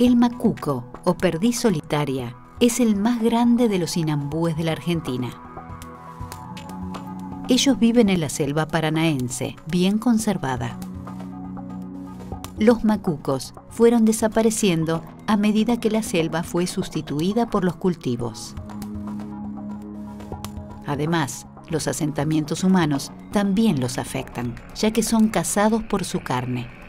El macuco, o perdiz solitaria, es el más grande de los inambúes de la Argentina. Ellos viven en la selva paranaense, bien conservada. Los macucos fueron desapareciendo a medida que la selva fue sustituida por los cultivos. Además, los asentamientos humanos también los afectan, ya que son cazados por su carne.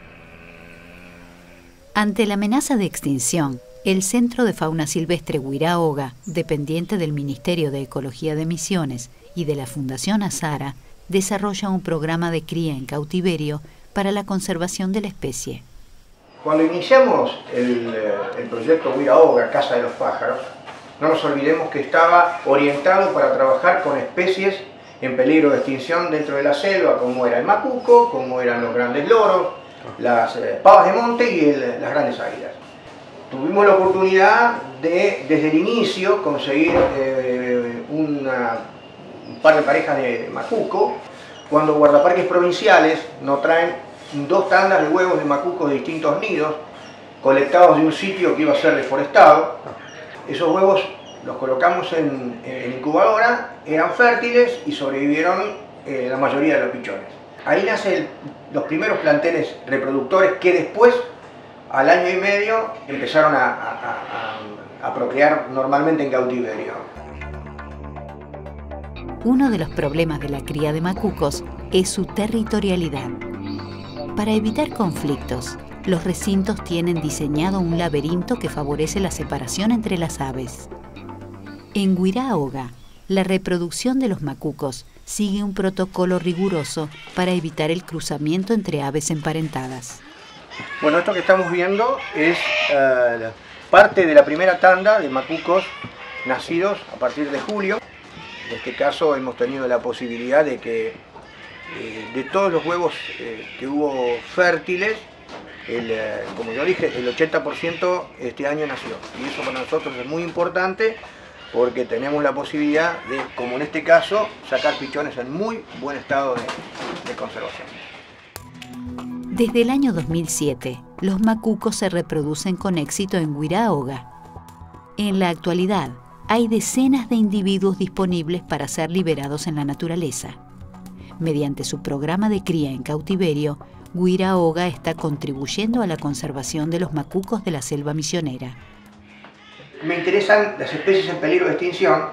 Ante la amenaza de extinción, el Centro de Fauna Silvestre Huiraoga, dependiente del Ministerio de Ecología de Misiones y de la Fundación Azara, desarrolla un programa de cría en cautiverio para la conservación de la especie. Cuando iniciamos el, eh, proyecto Huiraoga, Casa de los Pájaros, no nos olvidemos que estaba orientado para trabajar con especies en peligro de extinción dentro de la selva, como era el macuco, como eran los grandes loros, las eh, pavas de monte y las grandes águilas. Tuvimos la oportunidad de, desde el inicio, conseguir eh, un par de parejas de, macuco, cuando guardaparques provinciales nos traen dos tandas de huevos de macucos de distintos nidos, colectados de un sitio que iba a ser deforestado. Esos huevos los colocamos en, incubadora, eran fértiles y sobrevivieron eh, la mayoría de los pichones. Ahí nacen los primeros planteles reproductores que después, al año y medio, empezaron a, procrear normalmente en cautiverio. Uno de los problemas de la cría de macucos es su territorialidad. Para evitar conflictos, los recintos tienen diseñado un laberinto que favorece la separación entre las aves. En Huiraoga, la reproducción de los macucos sigue un protocolo riguroso para evitar el cruzamiento entre aves emparentadas. Bueno, esto que estamos viendo es eh, parte de la primera tanda de macucos nacidos a partir de julio. En este caso hemos tenido la posibilidad de que eh, de todos los huevos eh, que hubo fértiles, como yo dije, el 80% este año nació. Y eso para nosotros es muy importante porque tenemos la posibilidad de, como en este caso, sacar pichones en muy buen estado de, conservación. Desde el año 2007, los macucos se reproducen con éxito en Huiraoga. En la actualidad, hay decenas de individuos disponibles para ser liberados en la naturaleza. Mediante su programa de cría en cautiverio, Huiraoga está contribuyendo a la conservación de los macucos de la selva misionera me interesan las especies en peligro de extinción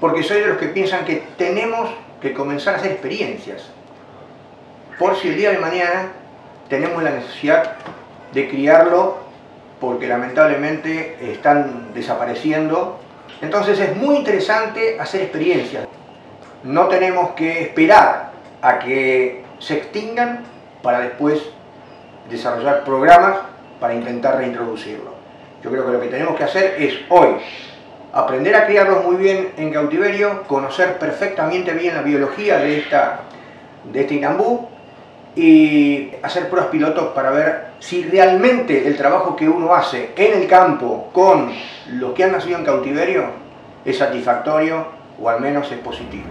porque soy de los que piensan que tenemos que comenzar a hacer experiencias. Por si el día de mañana tenemos la necesidad de criarlo porque lamentablemente están desapareciendo. Entonces es muy interesante hacer experiencias. No tenemos que esperar a que se extingan para después desarrollar programas para intentar reintroducirlo. Yo creo que lo que tenemos que hacer es hoy aprender a criarlos muy bien en cautiverio, conocer perfectamente bien la biología de, esta, de este inambú y hacer pruebas pilotos para ver si realmente el trabajo que uno hace en el campo con los que han nacido en cautiverio es satisfactorio o al menos es positivo.